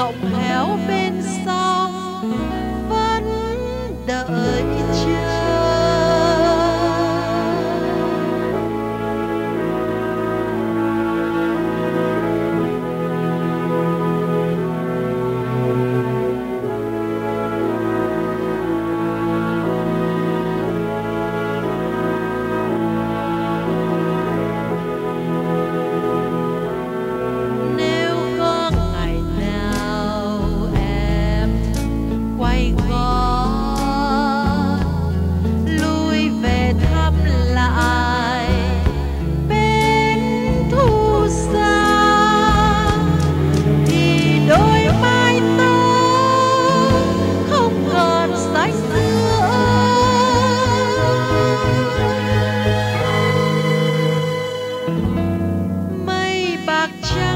mộng héo bên sông. bakcı